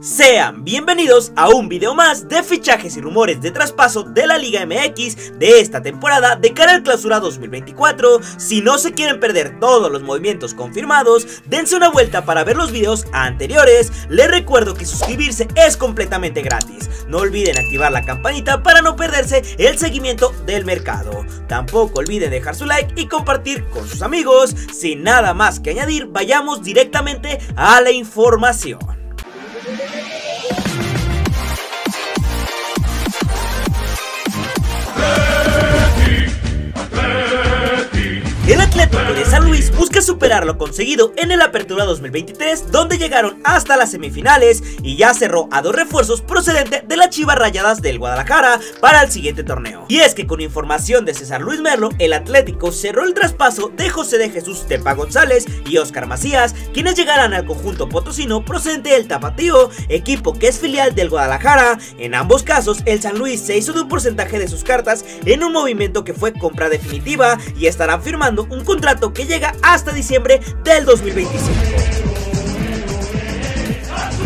Sean bienvenidos a un video más de fichajes y rumores de traspaso de la Liga MX de esta temporada de cara al clausura 2024. Si no se quieren perder todos los movimientos confirmados, dense una vuelta para ver los videos anteriores. Les recuerdo que suscribirse es completamente gratis. No olviden activar la campanita para no perderse el seguimiento del mercado. Tampoco olviden dejar su like y compartir con sus amigos. Sin nada más que añadir, vayamos directamente a la información. Atlético de San Luis busca superar lo conseguido en el Apertura 2023, donde llegaron hasta las semifinales y ya cerró a dos refuerzos procedentes de las Chivas Rayadas del Guadalajara para el siguiente torneo. Y es que con información de César Luis Merlo, el Atlético cerró el traspaso de José de Jesús Tepa González y Oscar Macías, quienes llegarán al conjunto potosino procedente del Tapatío, equipo que es filial del Guadalajara. En ambos casos, el San Luis se hizo de un porcentaje de sus cartas en un movimiento que fue compra definitiva y estarán firmando un contrato que llega hasta diciembre del 2025.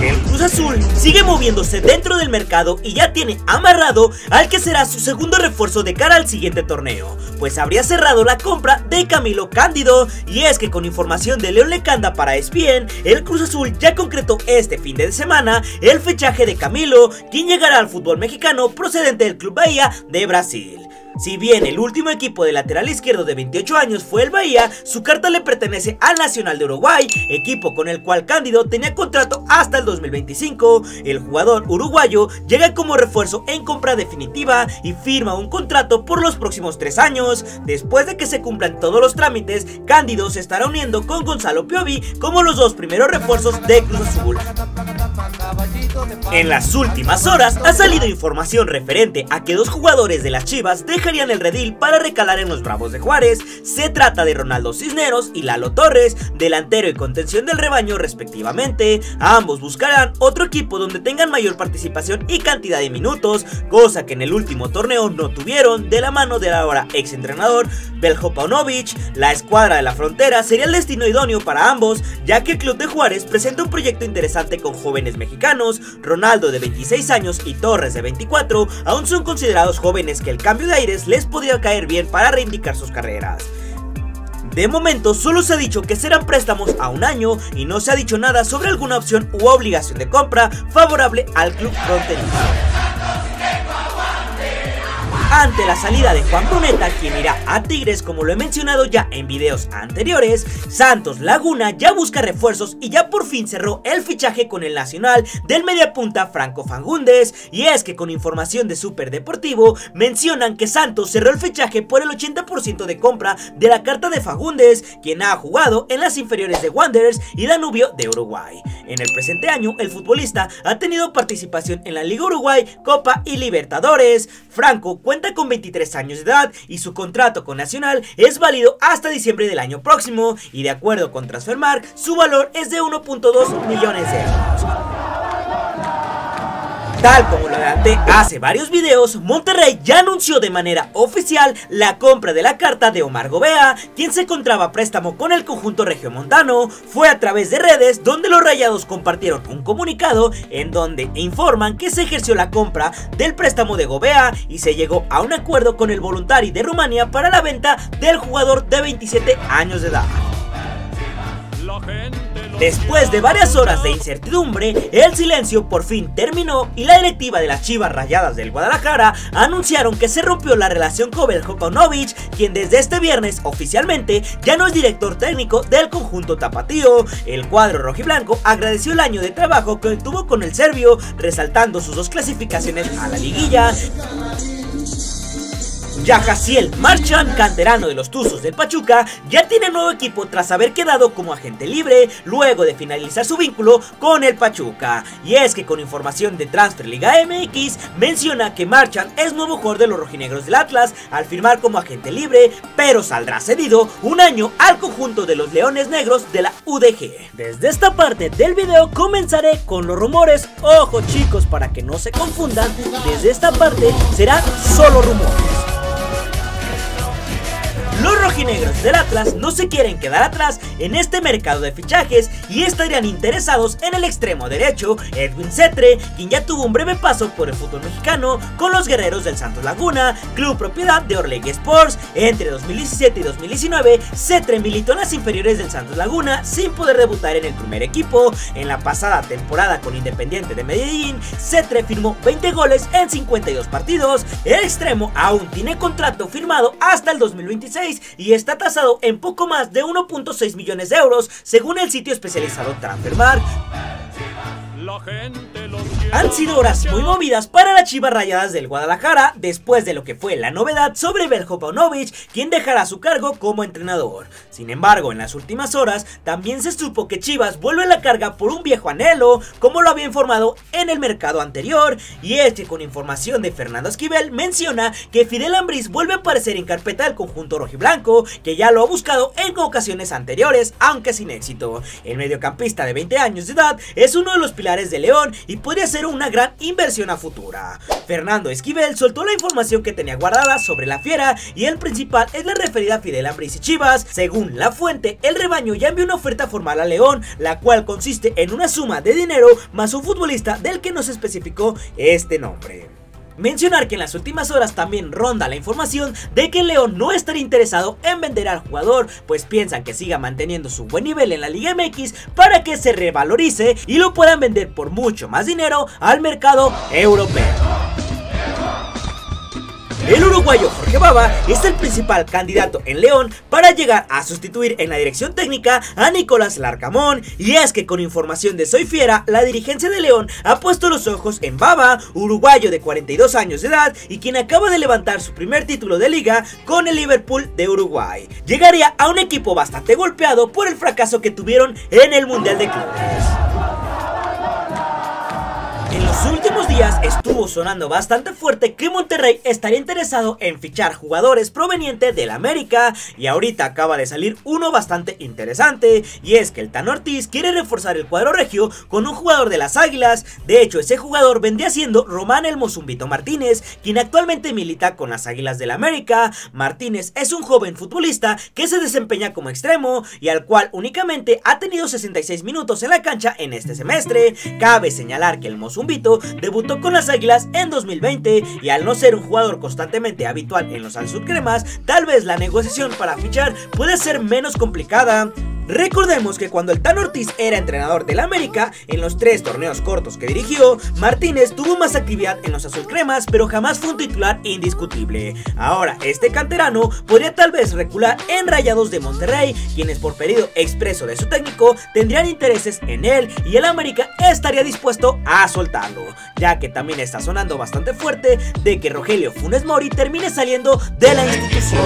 El Cruz Azul sigue moviéndose dentro del mercado y ya tiene amarrado al que será su segundo refuerzo de cara al siguiente torneo, pues habría cerrado la compra de Camilo Cándido y es que con información de León Lecanda para ESPN, el Cruz Azul ya concretó este fin de semana el fichaje de Camilo, quien llegará al fútbol mexicano procedente del Club Bahía de Brasil. Si bien el último equipo de lateral izquierdo de 28 años fue el Bahía, su carta le pertenece al Nacional de Uruguay, equipo con el cual Cándido tenía contrato hasta el 2025. El jugador uruguayo llega como refuerzo en compra definitiva y firma un contrato por los próximos tres años. Después de que se cumplan todos los trámites, Cándido se estará uniendo con Gonzalo Piovi como los dos primeros refuerzos de Cruz Azul. En las últimas horas ha salido información referente a que dos jugadores de las Chivas dejarían el redil para recalar en los Bravos de Juárez. Se trata de Ronaldo Cisneros y Lalo Torres, delantero y contención del rebaño respectivamente. Ambos buscarán otro equipo donde tengan mayor participación y cantidad de minutos, cosa que en el último torneo no tuvieron de la mano del ahora ex entrenador Beljo Paunovic. La escuadra de la frontera sería el destino idóneo para ambos, ya que el club de Juárez presenta un proyecto interesante con jóvenes mexicanos, Ronaldo de 26 años y Torres de 24 aún son considerados jóvenes que el cambio de aires les podría caer bien para reivindicar sus carreras. De momento solo se ha dicho que serán préstamos a un año y no se ha dicho nada sobre alguna opción u obligación de compra favorable al club fronterizo ante la salida de Juan Bruneta, quien irá a Tigres como lo he mencionado ya en videos anteriores, Santos Laguna ya busca refuerzos y ya por fin cerró el fichaje con el Nacional del mediapunta Franco Fangundes, y es que con información de Super Deportivo mencionan que Santos cerró el fichaje por el 80% de compra de la carta de Fagundes, quien ha jugado en las inferiores de Wanderers y Danubio de Uruguay. En el presente año, el futbolista ha tenido participación en la Liga Uruguay, Copa y Libertadores. Franco cuenta con 23 años de edad y su contrato con Nacional es válido hasta diciembre del año próximo y de acuerdo con Transfermark su valor es de 1.2 millones de euros. Tal como lo adelanté hace varios videos, Monterrey ya anunció de manera oficial la compra de la carta de Omar Gobea, quien se encontraba préstamo con el conjunto regiomontano. Fue a través de redes donde los rayados compartieron un comunicado en donde informan que se ejerció la compra del préstamo de Gobea y se llegó a un acuerdo con el voluntari de Rumania para la venta del jugador de 27 años de edad. Después de varias horas de incertidumbre, el silencio por fin terminó y la directiva de las Chivas Rayadas del Guadalajara anunciaron que se rompió la relación con Paunovic, quien desde este viernes oficialmente ya no es director técnico del conjunto tapatío. El cuadro rojiblanco agradeció el año de trabajo que tuvo con el serbio, resaltando sus dos clasificaciones a la liguilla. Yajaciel Marchan, canterano de los Tuzos del Pachuca, ya tiene nuevo equipo tras haber quedado como agente libre luego de finalizar su vínculo con el Pachuca. Y es que con información de Transfer Liga MX menciona que Marchand es nuevo jugador de los rojinegros del Atlas al firmar como agente libre, pero saldrá cedido un año al conjunto de los Leones Negros de la UDG. Desde esta parte del video comenzaré con los rumores. Ojo chicos, para que no se confundan, desde esta parte serán solo rumores. Los rojinegros del Atlas no se quieren quedar atrás en este mercado de fichajes y estarían interesados en el extremo derecho Edwin Cetre, quien ya tuvo un breve paso por el fútbol mexicano con los guerreros del Santos Laguna, club propiedad de Orlegui Sports. Entre 2017 y 2019, Cetre militó en las inferiores del Santos Laguna sin poder debutar en el primer equipo. En la pasada temporada con Independiente de Medellín, Cetre firmó 20 goles en 52 partidos. El extremo aún tiene contrato firmado hasta el 2026 y está tasado en poco más de 1.6 millones de euros según el sitio especializado Transfermarkt. Han sido horas muy movidas para las Chivas Rayadas del Guadalajara después de lo que fue la novedad sobre Beljo Paunovic, quien dejará su cargo como entrenador. Sin embargo, en las últimas horas también se supo que Chivas vuelve a la carga por un viejo anhelo, como lo había informado en el mercado anterior, y es que con información de Fernando Esquivel menciona que Fidel Ambriz vuelve a aparecer en carpeta del conjunto rojiblanco, que ya lo ha buscado en ocasiones anteriores, aunque sin éxito. El mediocampista de 20 años de edad es uno de los pilares de León y podría ser una gran inversión a futura. Fernando Esquivel soltó la información que tenía guardada sobre la fiera y el principal es la referida a Fidel Ambris y Chivas. Según la fuente, el rebaño ya envió una oferta formal a León, la cual consiste en una suma de dinero más un futbolista del que no se especificó este nombre. Mencionar que en las últimas horas también ronda la información de que León no estaría interesado en vender al jugador, pues piensan que siga manteniendo su buen nivel en la Liga MX para que se revalorice y lo puedan vender por mucho más dinero al mercado europeo. El uruguayo Jorge Baba es el principal candidato en León para llegar a sustituir en la dirección técnica a Nicolás Larcamón. Y es que con información de Soy Fiera, la dirigencia de León ha puesto los ojos en Baba, uruguayo de 42 años de edad y quien acaba de levantar su primer título de liga con el Liverpool de Uruguay. Llegaría a un equipo bastante golpeado por el fracaso que tuvieron en el Mundial de Clubes. Los últimos días estuvo sonando bastante fuerte que Monterrey estaría interesado en fichar jugadores provenientes del América y ahorita acaba de salir uno bastante interesante y es que el Tan Ortiz quiere reforzar el cuadro regio con un jugador de las Águilas, de hecho ese jugador vendría siendo Román El Mozumbito Martínez, quien actualmente milita con las Águilas del América. Martínez es un joven futbolista que se desempeña como extremo y al cual únicamente ha tenido 66 minutos en la cancha en este semestre. Cabe señalar que el Mozumbito debutó con las Águilas en 2020 y al no ser un jugador constantemente habitual en los azulcremas, tal vez la negociación para fichar puede ser menos complicada. Recordemos que cuando el Tan Ortiz era entrenador del América, en los tres torneos cortos que dirigió, Martínez tuvo más actividad en los azulcremas, pero jamás fue un titular indiscutible. Ahora, este canterano podría tal vez recular en Rayados de Monterrey, quienes por pedido expreso de su técnico tendrían intereses en él y el América estaría dispuesto a soltarlo, ya que también está sonando bastante fuerte de que Rogelio Funes Mori termine saliendo de la institución.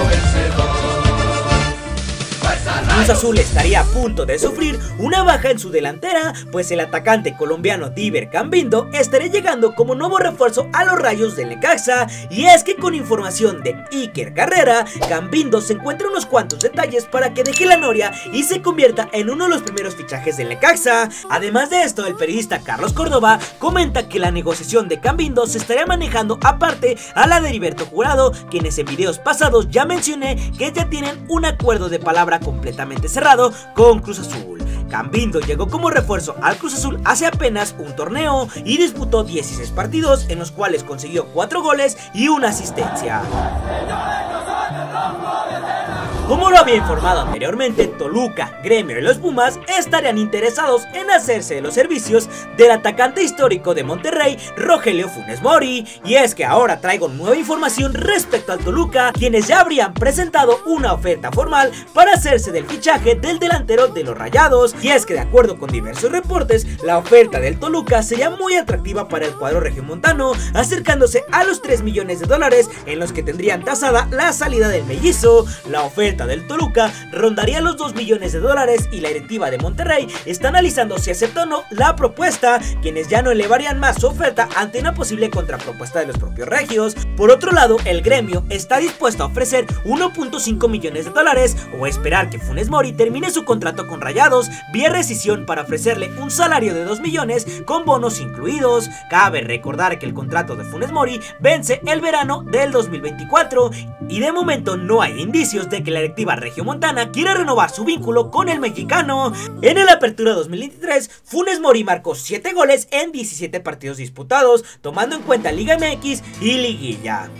Cruz Azul estaría a punto de sufrir una baja en su delantera, pues el atacante colombiano Diver Cambindo estaría llegando como nuevo refuerzo a los rayos del Necaxa, y es que con información de Iker Carrera, Cambindo se encuentra unos cuantos detalles para que deje la noria y se convierta en uno de los primeros fichajes del Necaxa. Además de esto, el periodista Carlos Córdoba comenta que la negociación de Cambindo se estaría manejando aparte a la de Heriberto Jurado, quienes en videos pasados ya mencioné que ya tienen un acuerdo de palabra completamente cerrado con Cruz Azul. Cambindo llegó como refuerzo al Cruz Azul hace apenas un torneo y disputó 16 partidos en los cuales consiguió 4 goles y una asistencia. Como lo había informado anteriormente, Toluca, Gremio y los Pumas estarían interesados en hacerse de los servicios del atacante histórico de Monterrey, Rogelio Funes Mori. Y es que ahora traigo nueva información respecto al Toluca, quienes ya habrían presentado una oferta formal para hacerse del fichaje del delantero de los Rayados. Y es que de acuerdo con diversos reportes, la oferta del Toluca sería muy atractiva para el cuadro regiomontano, acercándose a los 3 millones de dólares en los que tendrían tasada la salida del mellizo. La oferta del Toluca rondaría los 2 millones de dólares y la directiva de Monterrey está analizando si acepta o no la propuesta, quienes ya no elevarían más su oferta ante una posible contrapropuesta de los propios regios. Por otro lado, el gremio está dispuesto a ofrecer 1.5 millones de dólares o esperar que Funes Mori termine su contrato con Rayados vía rescisión para ofrecerle un salario de 2 millones con bonos incluidos. Cabe recordar que el contrato de Funes Mori vence el verano del 2024 y de momento no hay indicios de que la directiva regiomontana quiere renovar su vínculo con el mexicano. En el Apertura 2023, Funes Mori marcó 7 goles en 17 partidos disputados, tomando en cuenta Liga MX y Liguilla.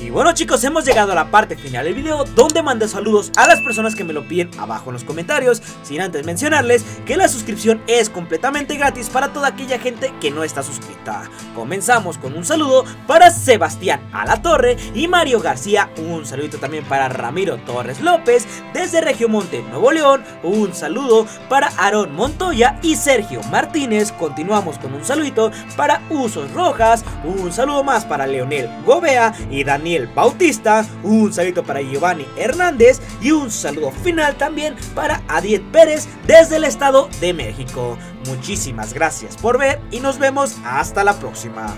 Y bueno chicos, hemos llegado a la parte final del video donde mando saludos a las personas que me lo piden abajo en los comentarios, sin antes mencionarles que la suscripción es completamente gratis para toda aquella gente que no está suscrita. Comenzamos con un saludo para Sebastián Alatorre y Mario García, un saludito también para Ramiro Torres López desde Regiomonte, Nuevo León, un saludo para Aarón Montoya y Sergio Martínez, continuamos con un saludito para Usos Rojas, un saludo más para Leonel Gobea y Daniel Bautista, un saludo para Giovanni Hernández y un saludo final también para Adiet Pérez desde el Estado de México. Muchísimas gracias por ver y nos vemos hasta la próxima.